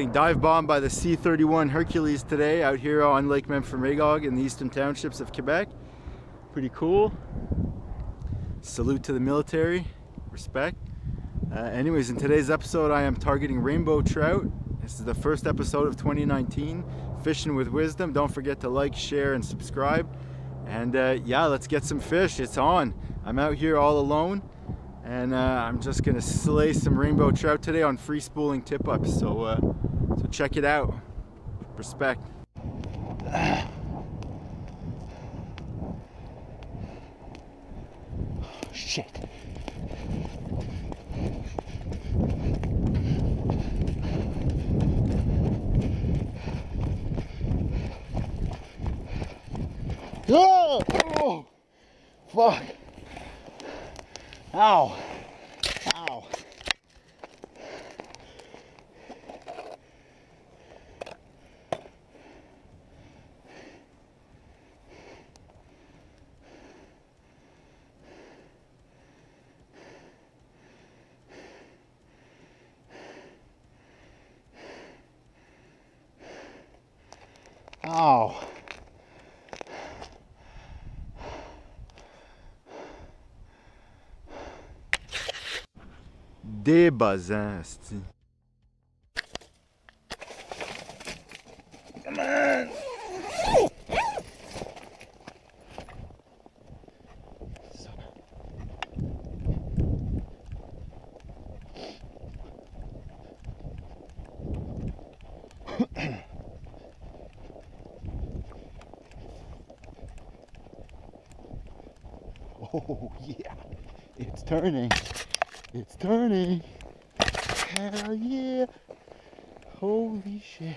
Getting dive bombed by the C-31 Hercules today out here on Lake Memphremagog in the eastern townships of Quebec. Pretty cool. Salute to the military, respect. Uh, anyways, in today's episode, I am targeting rainbow trout. This is the first episode of 2019, Fishing with Wisdom. Don't forget to like, share, and subscribe. And uh, yeah, let's get some fish. It's on. I'm out here all alone and uh, I'm just gonna slay some rainbow trout today on free spooling tip ups. So, uh, so check it out. Respect. Shit. Oh! oh! Fuck! Ow! Ow! Débazin, asti. Come on! Oh yeah, it's turning. It's turning. Hell yeah. Holy shit.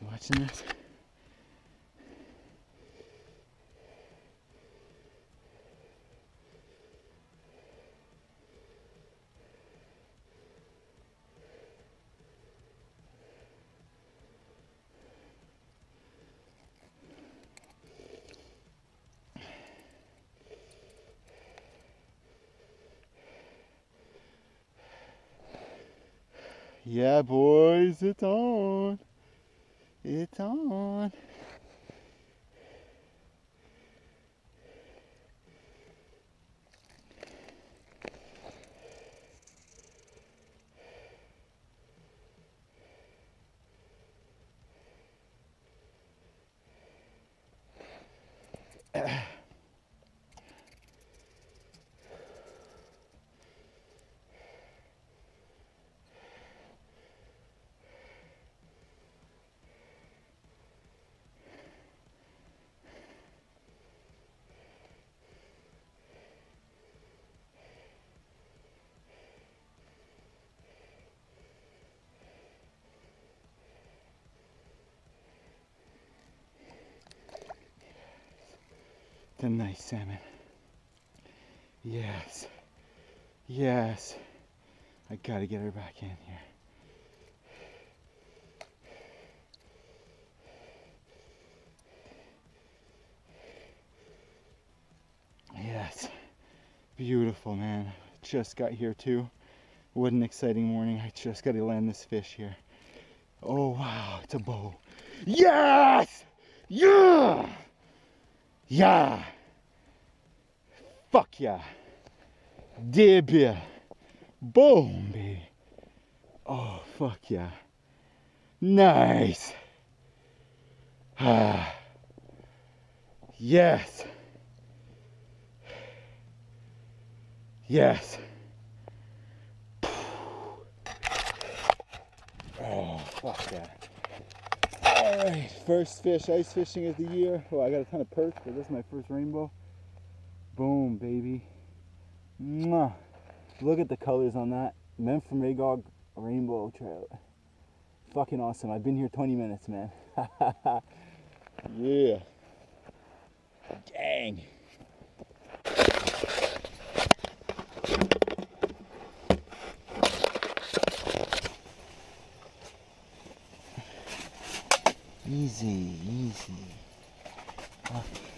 You watching this? Yeah, boys, it's on. It's on. A nice salmon. Yes. Yes. I gotta get her back in here. Yes. Beautiful, man. Just got here too. What an exciting morning. I just gotta land this fish here. Oh, wow. It's a bow. Yes! Yeah! Yeah! Fuck yeah! Blir boom, baby. Oh, fuck yeah. Nice! Ah. Yes! Yes! Oh, fuck yeah. Alright, first fish, ice fishing of the year. Well, I got a ton of perch, but this is my first rainbow. Boom, baby. Mwah. Look at the colors on that. Memphremagog rainbow trout. Fucking awesome. I've been here 20 minutes, man. yeah. Dang. Easy, easy. Oh.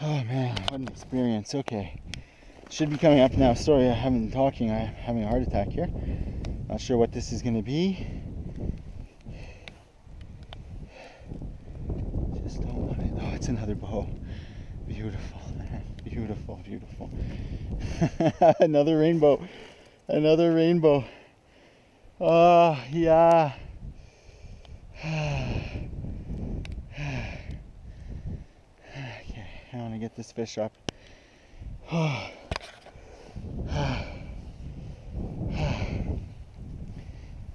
Oh man, what an experience. Okay. Should be coming up now. Sorry, I haven't been talking. I'm having a heart attack here. Not sure what this is going to be. Just don't want it. Oh, it's another bow. Beautiful, man. Beautiful, beautiful. another rainbow. Another rainbow. Oh, yeah. Ah. okay, I want to get this fish up.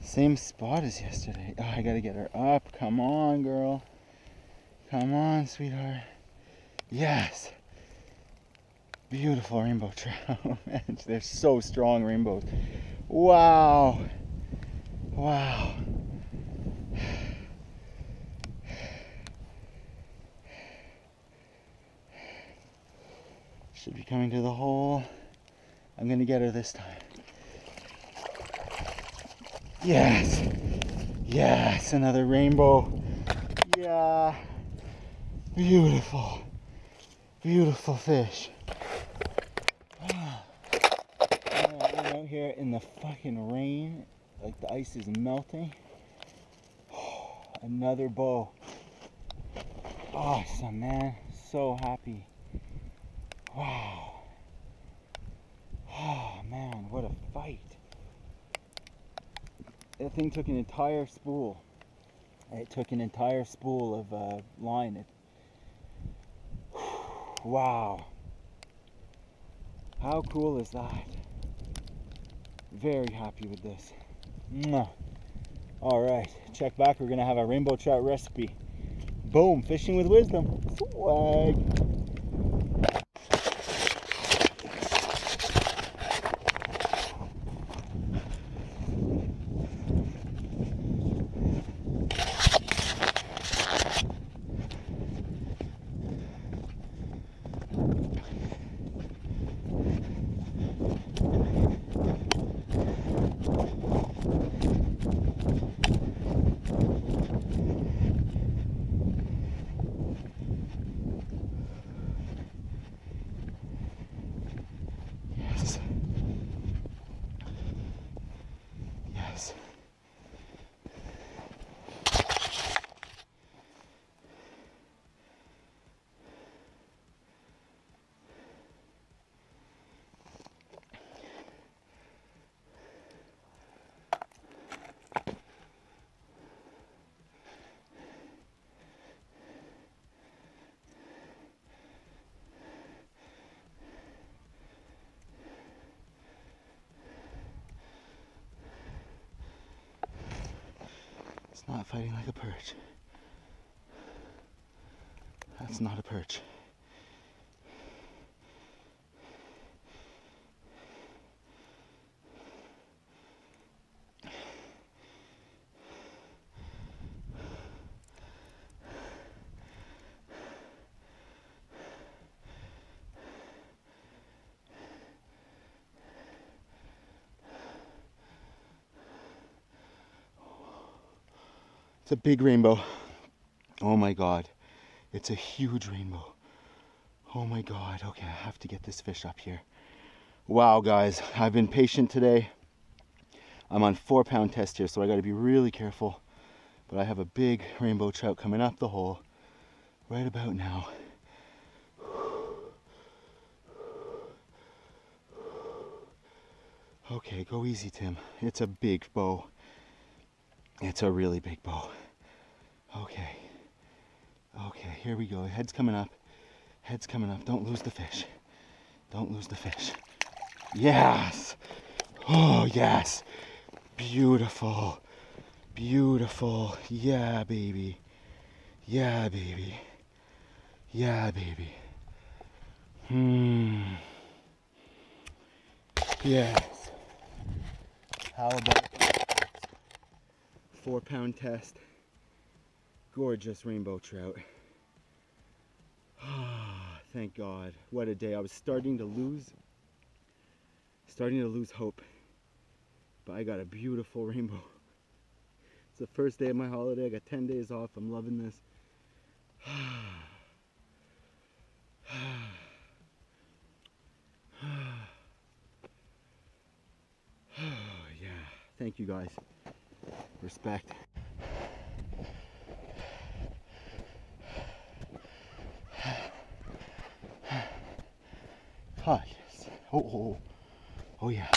Same spot as yesterday. Oh, I gotta get her up. Come on, girl. Come on, sweetheart. Yes. Beautiful rainbow trout. Man, they're so strong rainbows. Wow. Wow. Should be coming to the hole. I'm gonna get her this time. Yes. Yes, another rainbow. Yeah. Beautiful. Beautiful fish. Ah. I'm out here in the fucking rain. Like the ice is melting. Another bow. Awesome, man. So happy. Wow. Oh man, what a fight. That thing took an entire spool. It took an entire spool of uh, line. It, wow. How cool is that? Very happy with this. Mwah. All right, check back. We're gonna have a rainbow trout recipe. Boom, fishing with wisdom. Swag. Fighting like a perch. That's not a perch. It's a big rainbow. Oh my god. It's a huge rainbow. Oh my god. Okay, I have to get this fish up here. Wow, guys. I've been patient today. I'm on four pound test here, so I got to be really careful. But I have a big rainbow trout coming up the hole right about now. Okay, go easy, Tim. It's a big bow. It's a really big bow. Okay. Okay, here we go. Head's coming up. Head's coming up. Don't lose the fish. Don't lose the fish. Yes! Oh, yes! Beautiful. Beautiful. Yeah, baby. Yeah, baby. Yeah, baby. Hmm. Yes. How about? Four pound test. Gorgeous rainbow trout. Ah, thank God. What a day. I was starting to lose, starting to lose hope. But I got a beautiful rainbow. It's the first day of my holiday. I got 10 days off. I'm loving this. yeah. Thank you guys. Respect. Ah, yes. Oh, oh, oh, yeah.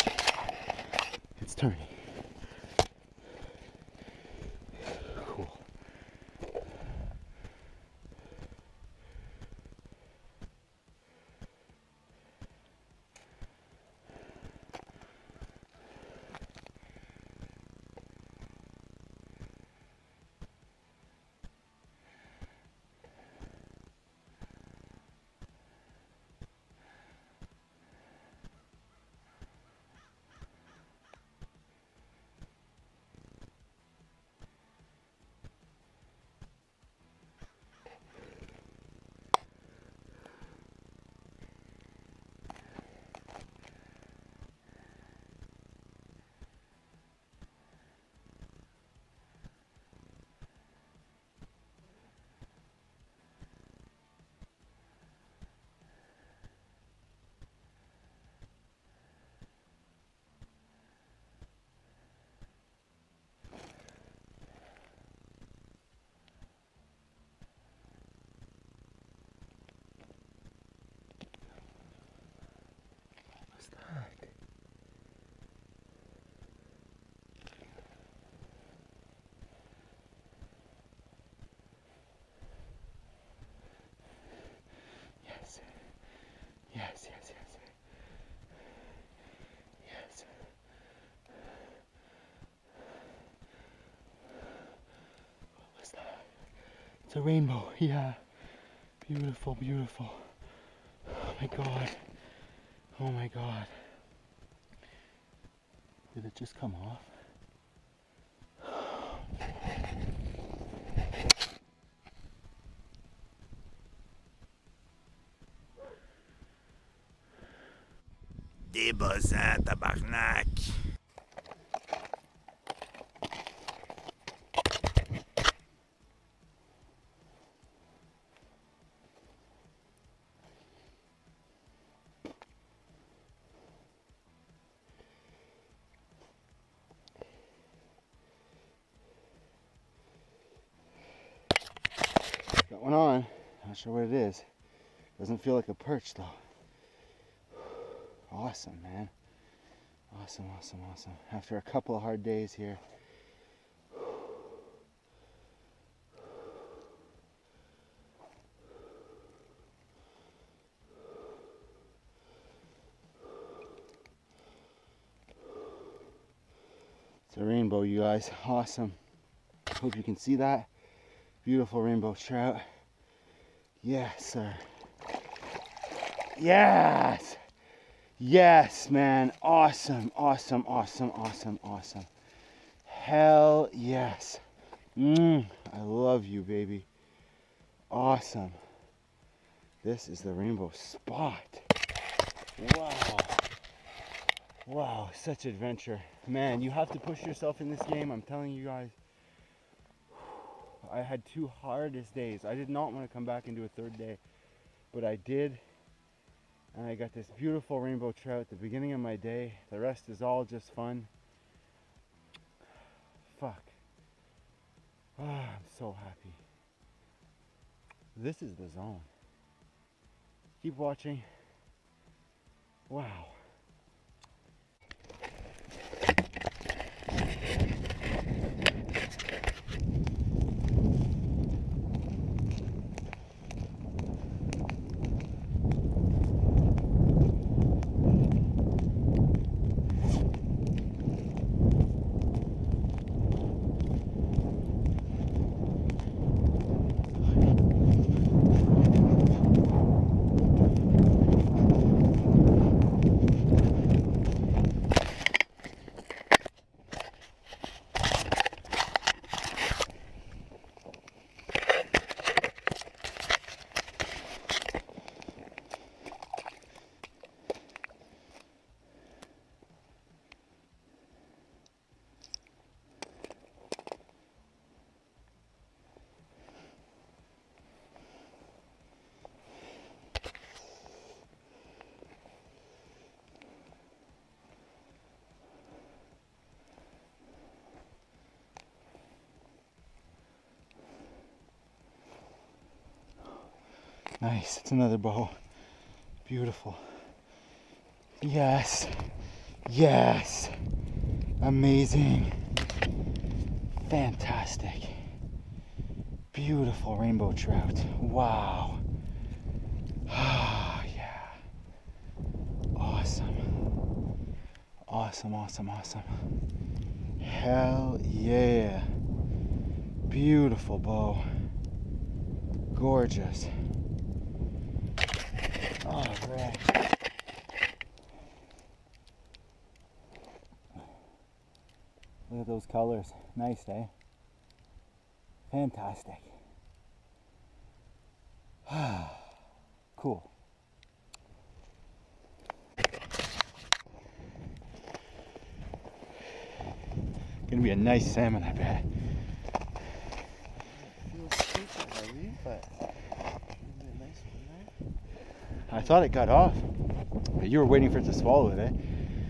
It's turning. It's a rainbow, yeah. Beautiful, beautiful. Oh my god. Oh my god. Did it just come off? Des bossins, tabarnak. Sure what it is. Doesn't feel like a perch though. Awesome, man. Awesome, awesome, awesome. After a couple of hard days here. It's a rainbow, you guys. Awesome. Hope you can see that. Beautiful rainbow trout. Yes, sir. Yes. Yes, man. Awesome, awesome, awesome, awesome, awesome. Hell yes. Mmm. I love you, baby. Awesome. This is the rainbow spot. Wow. Wow, such adventure. Man, you have to push yourself in this game. I'm telling you guys. I had two hardest days. I did not want to come back and do a third day, but I did. And I got this beautiful rainbow trout at the beginning of my day. The rest is all just fun. Fuck. Ah, I'm so happy. This is the zone. Keep watching. Wow. Nice. It's another bow. Beautiful. Yes. Yes. Amazing. Fantastic. Beautiful rainbow trout. Wow. Ah, yeah. Awesome. Awesome, awesome, awesome. Hell yeah. Beautiful bow. Gorgeous. Look at those colors. Nice, eh? Fantastic. cool. Gonna be a nice salmon, I bet. Feels cheap, I believe, but isn't it nice one I thought it got off. But you were waiting for it to swallow it, eh?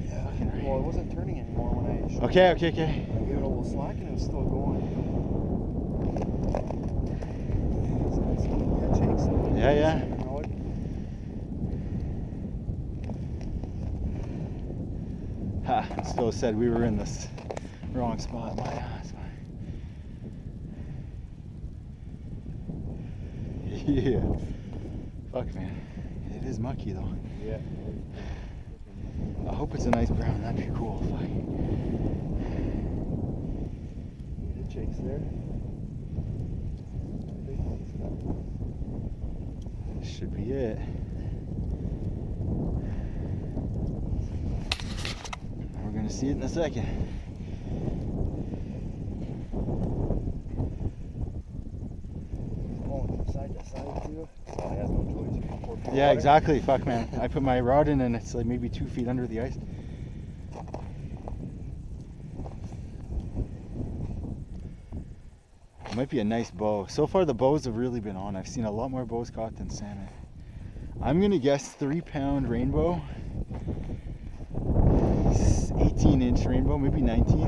Yeah. Well, it wasn't turning anymore when I Okay, okay, okay. I gave it a little slack and it was still going. It's nice little head shakes. Yeah, yeah. You know it? Ha, still said we were in this wrong spot. My ass. Yeah. Fuck, man. It is mucky, though. Yeah. I hope it's a nice brown. That'd be cool. Fuck. Head shakes there. This should be it. We're gonna see it in a second. Going from side to side too. So he has no choice. You can pour Yeah, water. exactly. Fuck, man. I put my rod in and it's like maybe two feet under the ice. It might be a nice bow. So far, the bows have really been on. I've seen a lot more bows caught than salmon. I'm gonna guess three pound rainbow, 18 inch rainbow, maybe 19.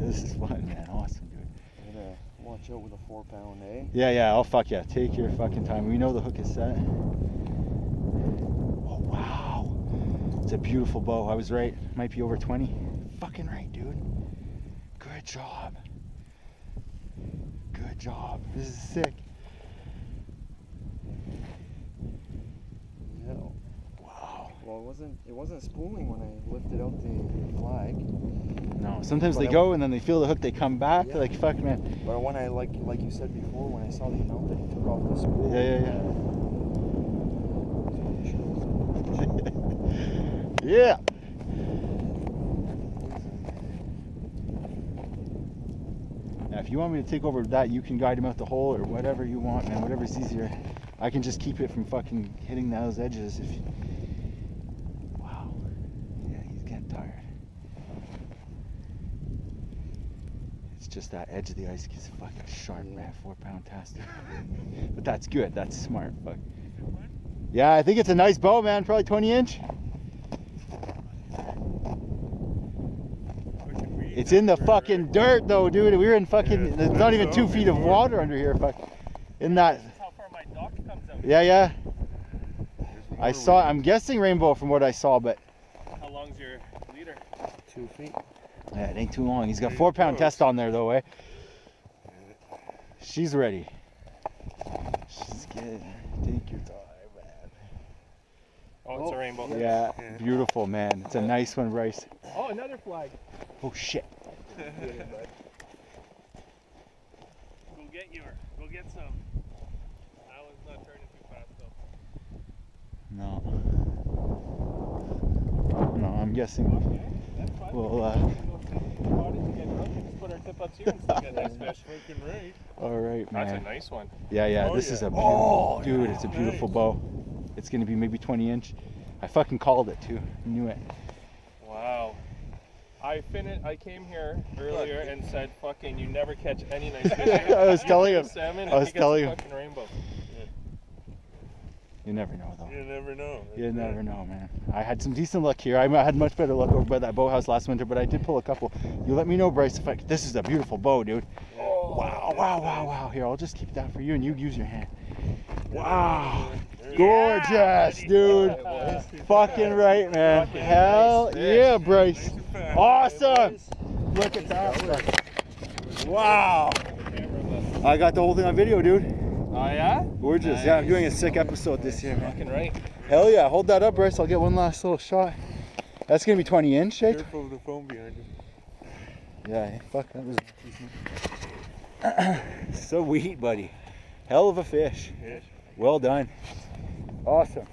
This is fun, man. Awesome, dude. Out with a four pound, eh? Yeah, yeah, I'll fuck yeah. Take your fucking time. We know the hook is set. Oh, wow. It's a beautiful bow. I was right. Might be over 20. Fucking right, dude. Good job. Good job. This is sick. Yeah. Wow. Well, it wasn't. It wasn't spooling when I lifted out the flag. No, sometimes But they I- go and then they feel the hook, they come back. Yeah. Like fuck, man. But when I like like you said before, when I saw the amount that he took off the spool. Yeah, yeah, yeah. yeah. Now, if you want me to take over that, you can guide him out the hole or whatever you want, man. Whatever's easier. I can just keep it from fucking hitting those edges. If you... Wow. Yeah, he's getting tired. It's just that edge of the ice gets fucking sharp, Yeah. man. Four pound taster. but that's good. That's smart. Fuck. Yeah, I think it's a nice bow, man. Probably 20 inch. It's in the fucking dirt, though, dude. We were in fucking. There's not even two feet of water under here. Fuck. In that. This is how far my dock comes out. Yeah, yeah. I saw. I'm guessing rainbow from what I saw, but How long's your leader? Two feet. Yeah, it ain't too long. He's got four pound test on there, though, eh? She's ready. She's good. Take your time, man. Oh, it's a rainbow. Yeah, beautiful, man. It's a nice one, Bryce. Oh, another flag. Oh shit. Go get your. Go get some. That one's not turning too fast though. No. No, I'm guessing. That's fine. Well, uh, We'll see how did you get drunk and just put our tip ups here and still get nice fish. Freaking right. all right, That's a nice one. Yeah, yeah. Oh, this yeah. is a oh, beautiful, Oh, dude. yeah, It's a beautiful nice. bow. It's gonna be maybe 20 inch. I fucking called it too. Knew it. Wow. I finished. I came here earlier and said, "Fucking, you never catch any nice fish." I was telling him. Salmon. I was telling a him. Fucking rainbow. You never know though. You never know. You never know, man. I had some decent luck here. I had much better luck over by that bow house last winter, but I did pull a couple. You let me know, Bryce. If I, this is a beautiful bow, dude. Wow, wow, wow, wow. Here, I'll just keep that for you, and you use your hand. Wow, gorgeous, dude. Fucking right, man. Fucking Hell nice yeah, Bryce. Awesome. Look at that. Wow. I got the whole thing on video, dude. Oh yeah. Gorgeous. Yeah, I'm doing a sick episode this year, man. Fucking right. Hell yeah, hold that up, Bryce. I'll get one last little shot. That's gonna be 20 inch, eh? Careful of the foam behind you. Yeah, fuck, that was so sweet, buddy. Hell of a fish. Yeah. Well done. Awesome.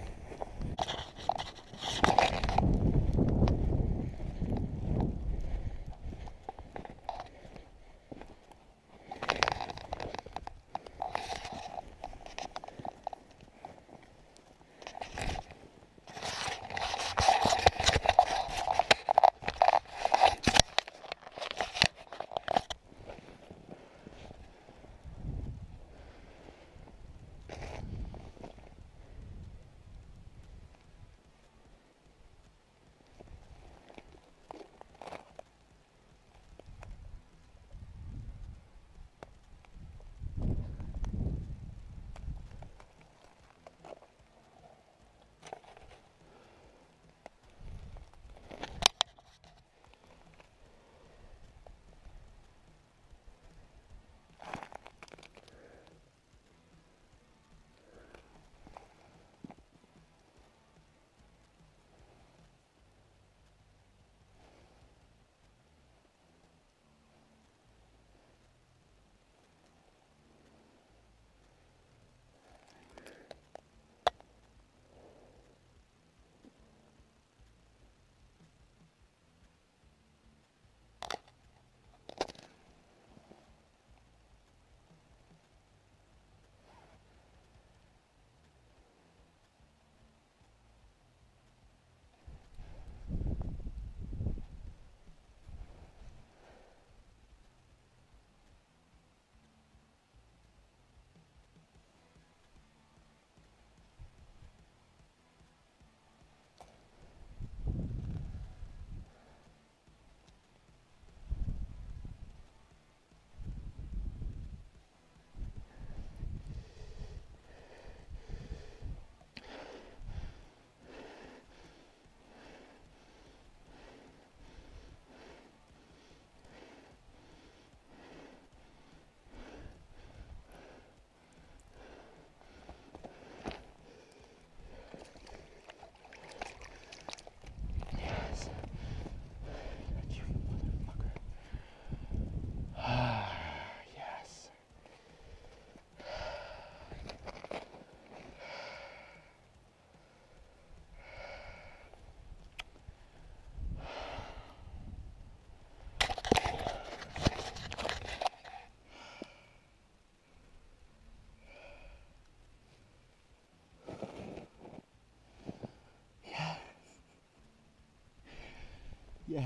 Yes.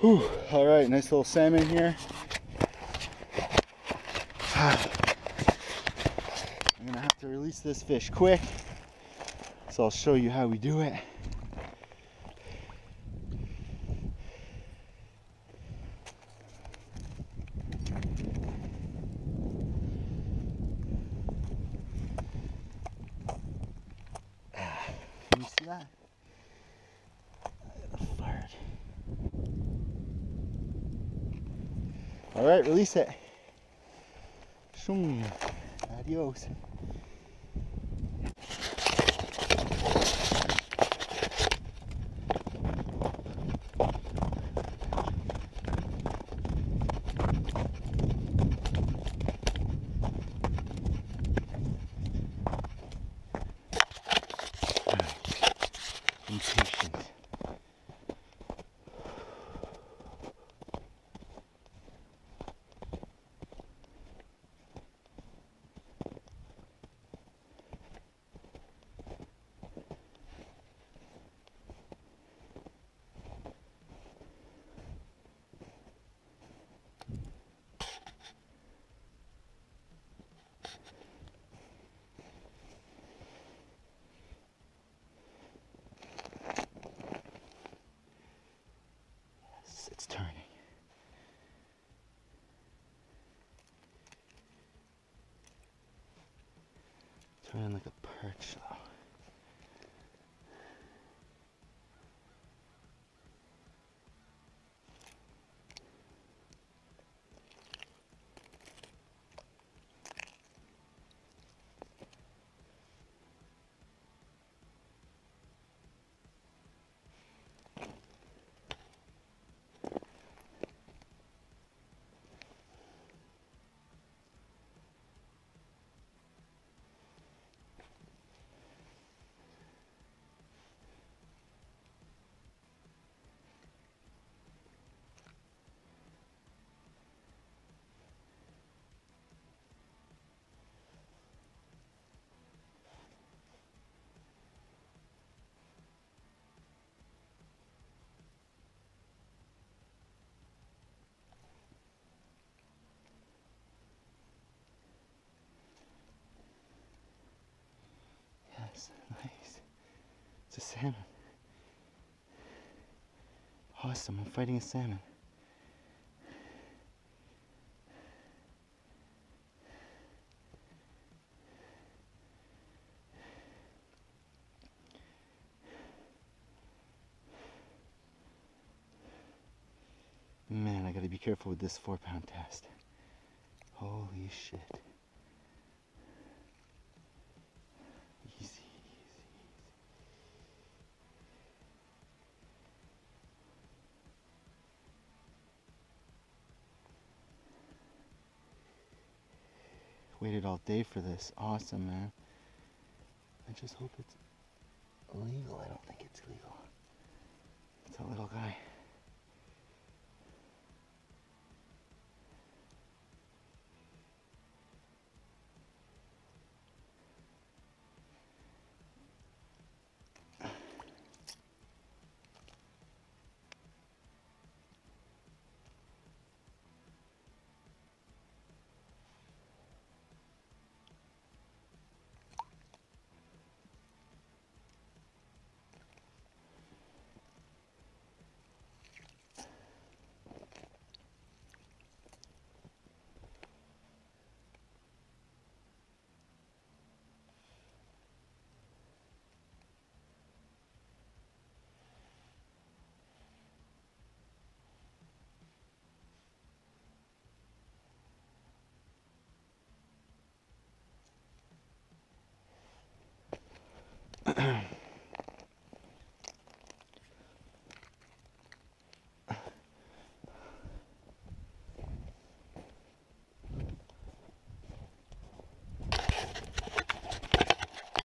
Whew. All right, nice little salmon here. I'm gonna have to release this fish quick. So I'll show you how we do it. Can you see that? I gotta fire it. All right, release it. Shung. Adios. Impatient. Yes, it's turning. Turning like a perch though. Yes, nice. It's a salmon. Awesome, I'm fighting a salmon. Man, I gotta be careful with this four pound test. Holy shit. Easy, easy, easy. Waited all day for this. Awesome, man. I just hope it's legal. I don't think it's legal. It's a little guy.